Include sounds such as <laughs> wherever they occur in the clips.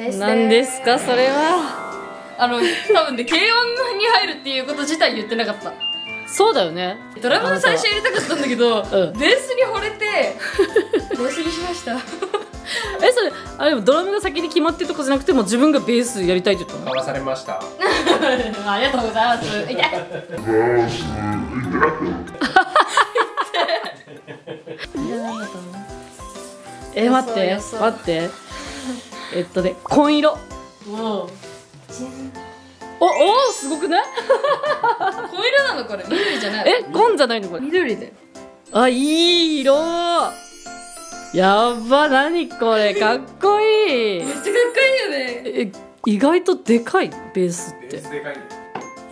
です。何ですかそれは。あの多分ね軽音に入るっていうこと自体言ってなかった。そうだよね。ドラムの最初やりたかったんだけど、うん。ベースに惚れてベースにしました。<laughs> えそれあれでもドラムが先に決まってるとかじゃなくても自分がベースやりたいって言ったの？されました。<laughs> ありがとうございます。痛い <laughs> え待って待ってえっとね紺色。お。おすごくない？<laughs> 紺色なのこれ。緑じゃない。え紺じゃないのこれ。緑で。あいい色。やっば何これ？<laughs> かっこいい。めっちゃかっこいいよね。え意外とでかい？ベースっベーてスでかいね。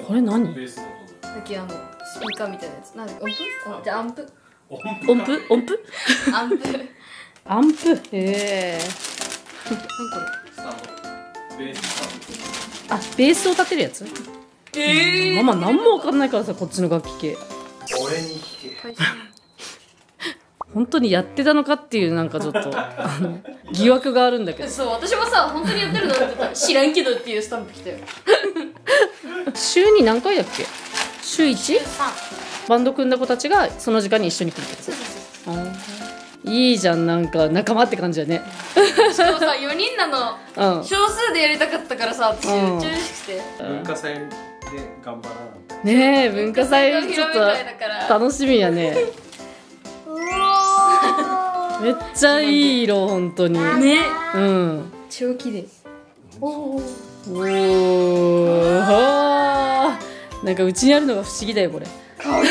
これ何？ベースのさっきあのスピーカーみたいなやつ。なんで音符？あ。じゃあアンプ？音音符？音符？<laughs> アンプ。アンプ？へえ。れスタンドベーススあベースを立てるやつ？えママ何もわかんないからさこっちの楽器系。俺に弾け。本当にやってたのかっていうなんかちょっとあの疑惑があるんだけど。そう私もさ本当にやってるのって言ったら知らんけどっていうスタンプ来たよ。週に何回だっけ？週 1? さバンド組んだ子たちがその時間に一緒に来るってやついいじゃんなんか仲間って感じだね。しかもさ4人なの。うん。少数でやりたかったからさ私うん。めっちゃ嬉しくて。文化祭で頑張らなねえ文化祭ちょっと楽しみやね。めっちゃいい色本当に。ね。うん。超綺麗おおなんかうちにあるのが不思議だよこれ。かっ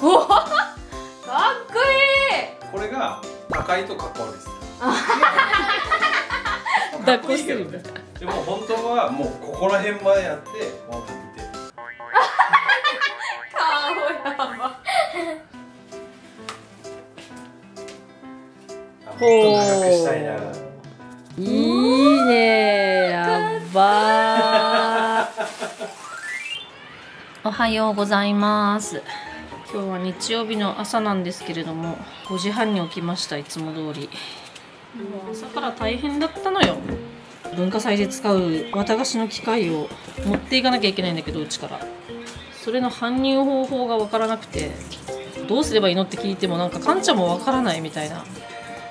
こよお <laughs> いこれが赤いとかっこ悪いです。<laughs> 抱っこしてるかっこいいけどねでも本当はもうここら辺までやってもう見て。い <laughs> 顔やば。あもっと長くしたいな。いいね。やっば。ーおはようございます今日は日曜日の朝なんですけれども5時半に起きましたいつも通り。もう朝から大変だったのよ。文化祭で使う綿菓子の機械を持っていかなきゃいけないんだけどうちから。それの搬入方法がわからなくてどうすればいいのって聞いてもなんかカンちゃんもわからないみたいな。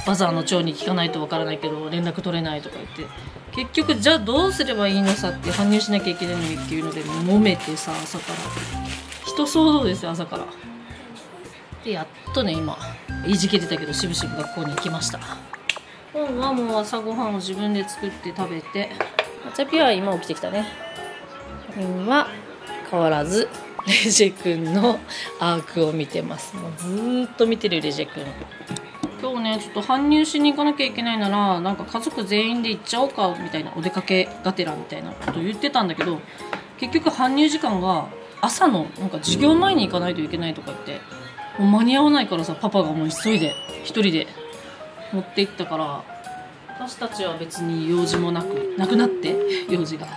バザーの長に聞かないとわからないけど連絡取れないとか言って。結局じゃあどうすればいいのさって搬入しなきゃいけないのにっていうので揉めてさ朝から。人騒動ですよ朝から。でやっとね今いじけてたけどしぶしぶ学校に行きました。本はもう朝ごはんを自分で作って食べてチャピは今起きてきたね。本は変わらず <laughs> レジェ君のアークを見てます。もうずーっと見てるレジェ君。今日ねちょっと搬入しに行かなきゃいけないならなんか家族全員で行っちゃおうかみたいなお出かけがてらみたいなこと言ってたんだけど結局搬入時間が朝のなんか授業前に行かないといけないとか言ってもう間に合わないからさパパがもう急いで一人で持って行ったから私たちは別に用事もなくなくなって用事が。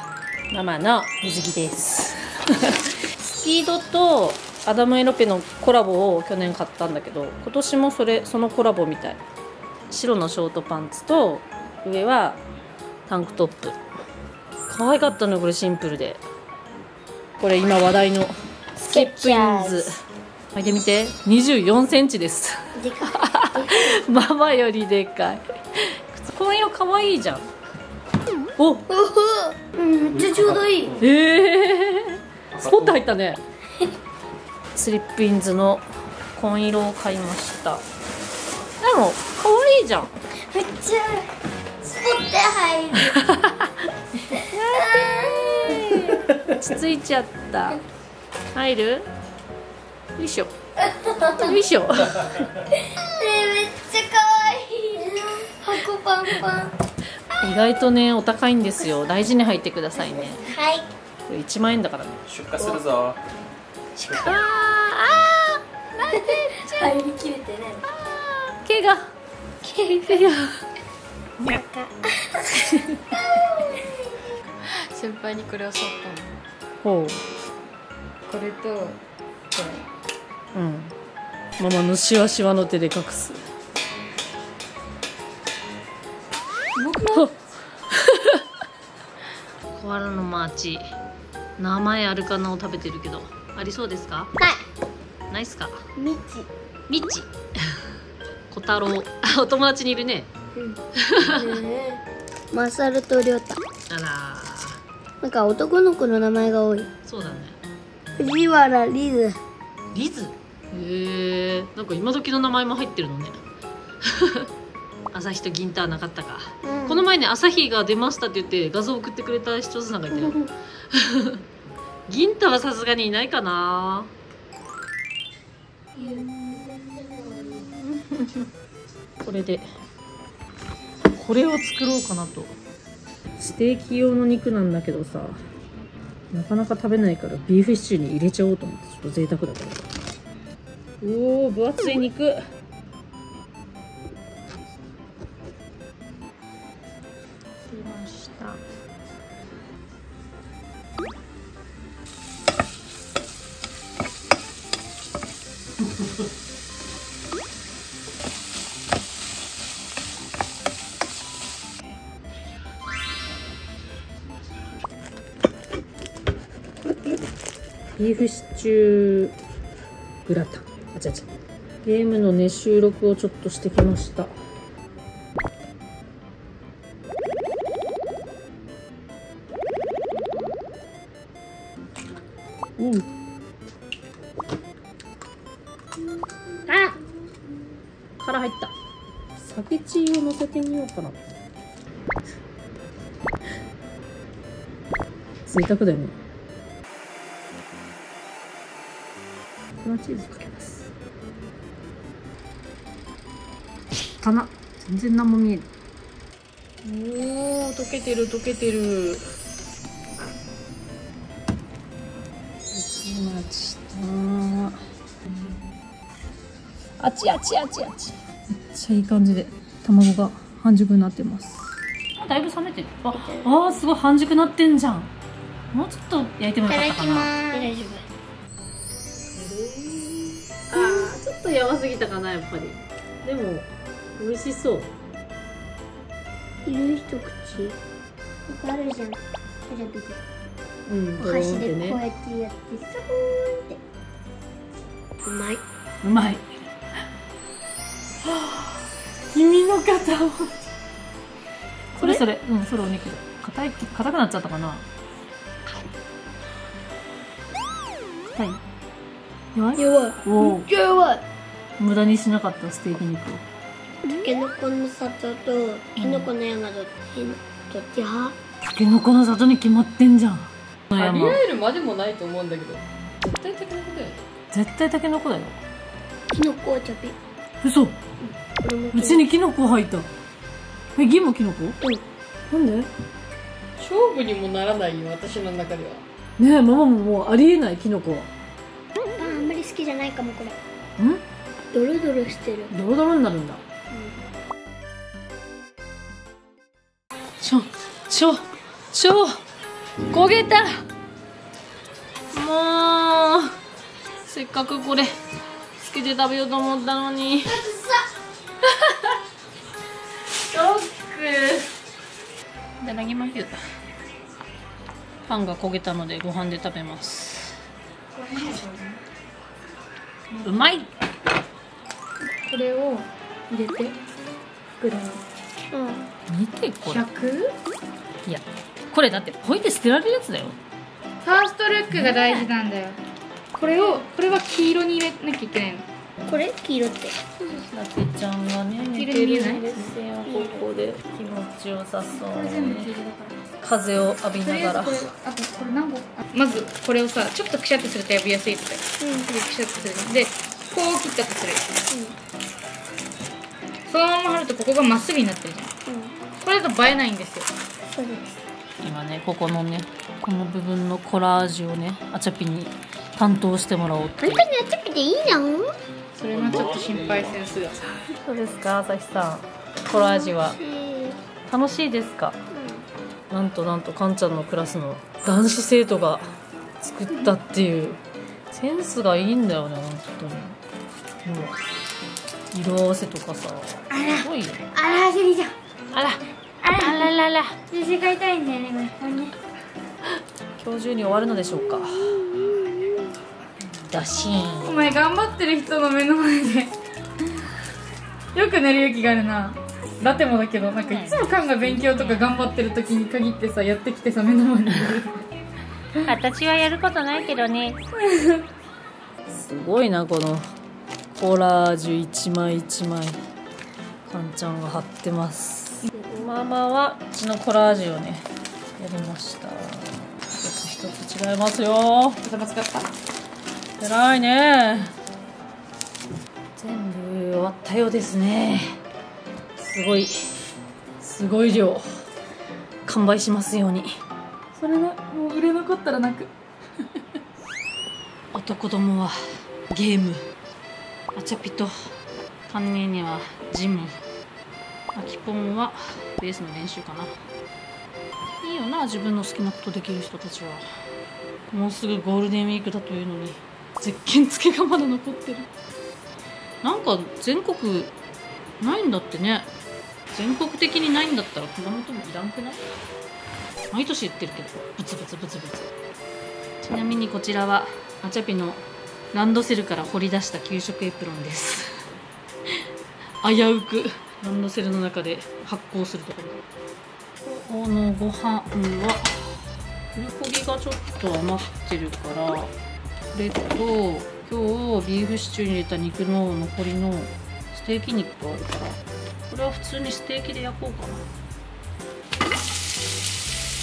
ママの水着です。<laughs> スピードとアダム・エロペのコラボを去年買ったんだけど今年もそれそのコラボみたい。白のショートパンツと上はタンクトップ。可愛かったのこれシンプルで。これ今話題のスケップインズ。履いてみて。2 4センチです。でか <laughs> ママよりでかい。この色可愛いじゃん。お。めっちゃちょうどいい。ええー、スポット入ったね。スリップインズの紺色を買いました。でも可愛いじゃん。めっちゃスポッて入る。<laughs> 落ち着いちゃった。入る？よいしょ。よいしょ。ねえめっちゃ可愛い箱パンパン。意外とねお高いんですよ。大事に入ってくださいね。はい。これ1万円だからね。出荷するぞ。あーあ入りきれてないー毛が毛が先輩にこれを触ったの。ほうこれとこうん。ママのシワシワの手で隠す。れ重くないわらのマーチ名前あるかなを食べてるけどありそうですか？ない。ないっすか？みちミッチ。小太郎。あ <laughs> お友達にいるね。うん。マサルとリョウタあらなんか男の子の名前が多い。そうだね。藤原リズ。リズ？へえんか今時の名前も入ってるのね。<laughs> 朝日と銀ターなかったか、うん。この前ね朝日が出ましたって言って画像送ってくれた視聴者さんがいたよ <laughs> 銀タはさすがにいないかな。これで。これを作ろうかなと。ステーキ用の肉なんだけどさなかなか食べないからビーフシチューに入れちゃおうと思ってちょっと贅沢だからおお分厚い肉。入れました。<laughs> ビーフシチューグラタン。あちゃちゃゲームのね収録をちょっとしてきましたうんあ殻入った酒チーを乗せてみようかな贅沢だよね粉チーズかけますかな全然何も見えるおー溶けてる溶けてる。できましたあちあちあちあち。めっちゃいい感じで卵が半熟になってます。だいぶ冷めてる。ああーすごい半熟なってんじゃん。もうちょっと焼いてもいただきよかったかな。ます。大丈あーちょっとやばすぎたかなやっぱり。でも美味しそう。夫いる一口よくあるじゃんテレビで。うんお箸でこうねやってやってサボーンって。うまい。うまい。君の肩を。それそれ。うんそれお肉。硬い硬くなっちゃったかな？硬い。弱い？弱い。おおめっちゃ弱い。無駄にしなかったステーキ肉をたけのこの里ときのこの山どっちどっち派？たけのこの里に決まってんじゃん。あり山。えるまでもないと思うんだけど。絶対的なことだよ。ね絶対たけのこだよ。きのこお茶び嘘。これもうちにキノコ入った。えギもキノコ？うん。なんで？勝負にもならないよ私の中では。ねえママももうありえないキノコは。ああんまり好きじゃないかもこれ。ん？ドロドロしてる。ドロドロになるんだちょちょ焦げた。もうせっかくこれつけて食べようと思ったのに。ショック。いただきます。パンが焦げたのでご飯で食べます。うまい。これを入れてぐらいうん。見てこれ。100? いやこれだってポイって捨てられるやつだよ。ファーストルックが大事なんだよ。これをこれは黄色に入れなきゃいけないの。これ黄色って。ラテちゃんがね黄寝てるんですよ。ここで気持ちよさそうに。風を浴びながら。あとこれ何個あまずこれをさちょっとくしゃってするとやりやすいって言ったよ。でくしゃってするでこう切ったとする。そのまま貼るとここがまっすぐになってるじゃん。うん。これだと映えないんですよそうです。今ねここのねこの部分のコラージュをねあちゃぴに担当してもらおうっていう。本当にやっちゃっていいのそれもちょっと心配するそうですか朝日さん。コラージュは。楽しい。ですか？なんとなんとかんちゃんのクラスの男子生徒が作ったっていう。センスがいいんだよね本当に。もう色合わせとかさすごいよあらジェリーちゃん。あらあらあららら。先生買いたいんだよねこれね今日中に終わるのでしょうか。ダシーンお前頑張ってる人の目の前で。よく寝る勇気があるな。ラテもだけどなんかい。つもカンが勉強とか頑張ってる時に限ってさやってきてさ目の前に私はやることないけどね。すごいなこの。コラージュ一枚一枚。かんちゃんが貼ってますママはうちのコラージュをねやりました。一つ一つ違いますよ。頭使った？偉いね。全部終わったようですね。すごいすごい量。完売しますように。それなもう売れ残ったら泣く。<laughs> 男どもはゲーム。アチャピとカンネーニはジム。アキポンはベースの練習かな。いいよな自分の好きなことできる人たちは。もうすぐゴールデンウィークだというのに絶景付けがまだ残ってる。なんか全国ないんだってね。全国的にないんだったら熊本もいらんくない？毎年言ってるけどブツブツブツブツ。ちなみにこちらはアチャピのランドセルから掘り出した給食エプロンです。危うく。ランドセルの中で発酵するところ。このご飯はプルコギがちょっと余ってるからこれと今日ビーフシチューに入れた肉の残りのステーキ肉があるからこれは普通にステーキで焼こうかな。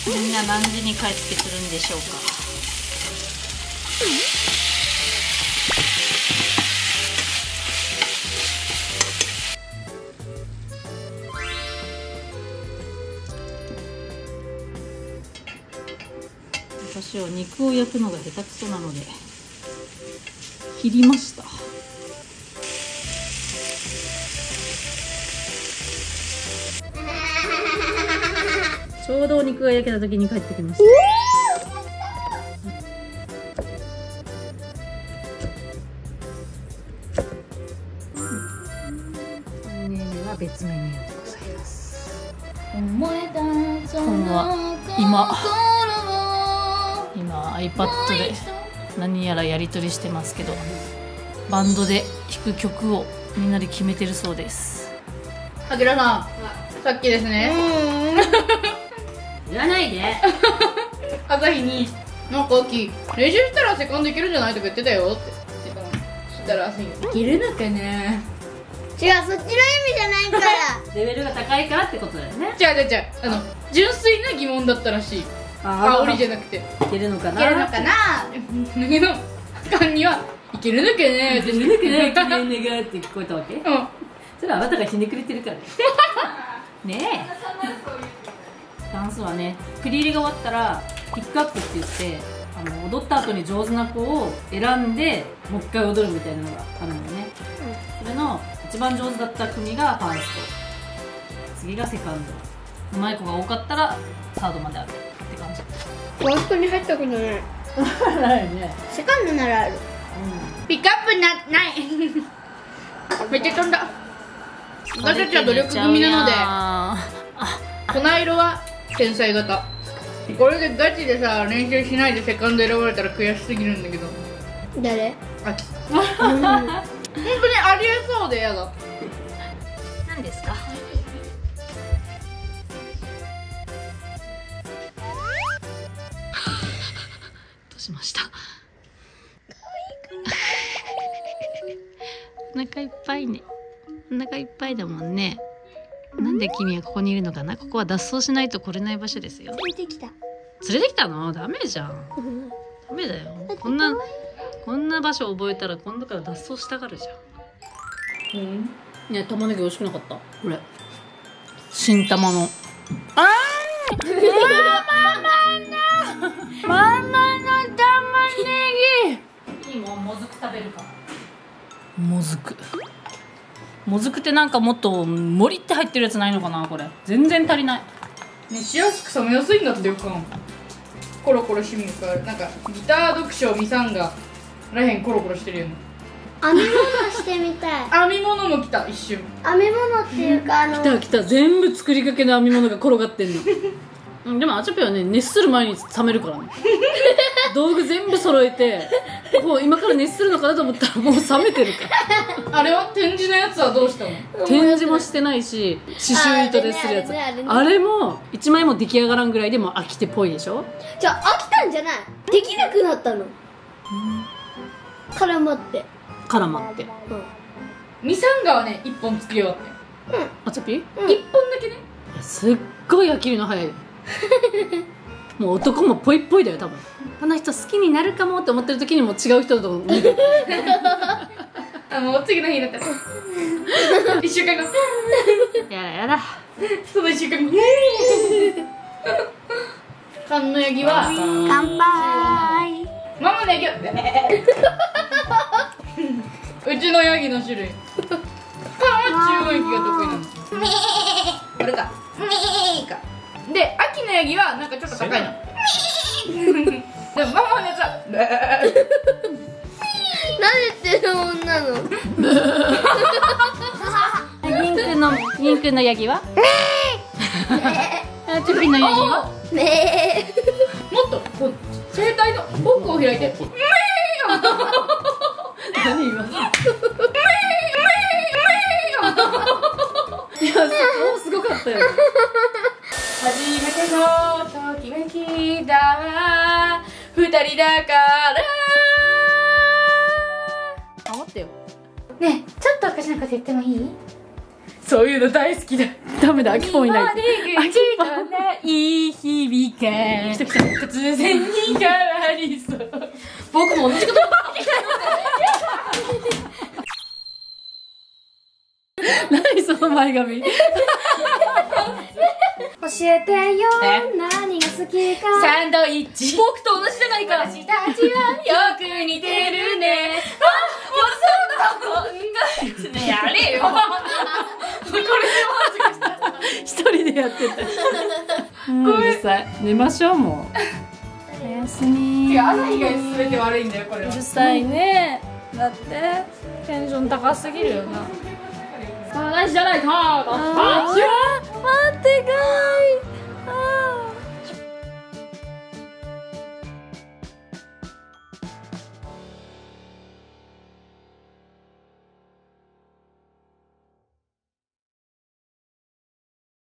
みんな何時に帰ってくるんでしょうか？私は肉を焼くのが下手くそなので切りました。<laughs> ちょうどお肉が焼けた時に帰ってきました iPad で何やらやり取りしてますけどバンドで弾く曲をみんなで決めてるそうです。あきらさんさっきですね。言わないで。<laughs> 朝日に「なんか秋練習したらセカンドいけるんじゃない?」とか言ってたよって言ってたの。そしたら朝日が「いけるのかね?違うそっちの意味じゃないから。<laughs> レベルが高いからってことだよね」違う違う違う。あの純粋な疑問だったらしいあ煽りじゃなくて「いいけるのかな？けるのかな?」だけど間には「いけるのかね?」いけるのかなきれいねがって聞こえたわけ？うん。それはあなたがひねくれてるから。ねねえ。ダンスはね振り入れが終わったらピックアップって言ってあの踊った後に上手な子を選んでもう一回踊るみたいなのがあるのね、それの一番上手だった組がファースト。次がセカンド。うまい子が多かったらサードまであるって感じファーストに入ったことない。<laughs> ないね。セカンドならある。ピックアップなない。<laughs> めっちゃ飛んだ。私たちは努力組なので。あ粉色は天才型。これでガチでさ練習しないでセカンド選ばれたら悔しすぎるんだけど。誰？あき <laughs> 本当にありえそうでやだ。何ですか？しました。お腹いっぱいね。お腹いっぱいだもんね。なんで君はここにいるのかな？ここは脱走しないと来れない場所ですよ。出てきた。連れてきたの？ダメじゃん。ダメだよ。こんなこんな場所覚えたら今度から脱走したがるじゃん。うん。ね玉ねぎ美味しくなかった？これ。新玉の。あーママのママもずく食べるか。らもずく。もずくってなんかもっと盛りって入ってるやつないのかなこれ。全然足りない。熱しやすく冷めやすいんだってよくかんコロコロしみるからなんかギター読書ミサンがらへんコロコロしてるよね編み物してみたい。編み物も来た一瞬。編み物っていうかあの来た来た全部作りかけの編み物が転がってんの。うんでもアチョピはね熱する前に冷めるからね道具全部揃えてこう今から熱するのかなと思ったらもう冷めてるから。あれは展示のやつはどうしたの？展示もしてないし刺繍糸でするやつ。あれねあれねあれも1枚も出来上がらんぐらいでもう飽きてっぽいでしょ？じゃあ飽きたんじゃない？できなくなったの。絡まって。絡まって。うん。ミサンガはね一本作り終わってアチョピ？一本だけね。すっごい飽きるの早いもう男もぽいっぽいだよ多分。この人好きになるかもって思ってる時にもう違う人と見る。あもう次の日だったら。一週間後。やだやだ。その一週間後。缶のヤギは。乾杯。ママのヤギはうちのヤギの種類。缶は中音域が得意なの。これか。かで秋のヤギはなんかちょっと高いの。<laughs> でもママのやつは慣れてる女の。<laughs> ピンクのピンクのヤギは？ア <laughs> チョピのヤギは？もっとこう声帯の奥を開いてのときめきだ二人だから。あ待ってよ。ねえちょっとおかしなこと言ってもいい？そういうの大好きだ。ダメだ秋ポンいない出口がない響か来た来た突然に変わりそう。僕も同じこと <laughs> 何その前髪教えてよ。え？何が好きか。サンドイッチ。僕と同じじゃないか。私たちはよく似てるね。<laughs> あもうそんな考えてねやれよ。これで一人でやってた。も <laughs> ううるさい寝ましょうもう。おやすみ朝日が全て悪いんだよこれは。うるさいね。だってテンション高すぎるよな。話じゃないかあー待ってかい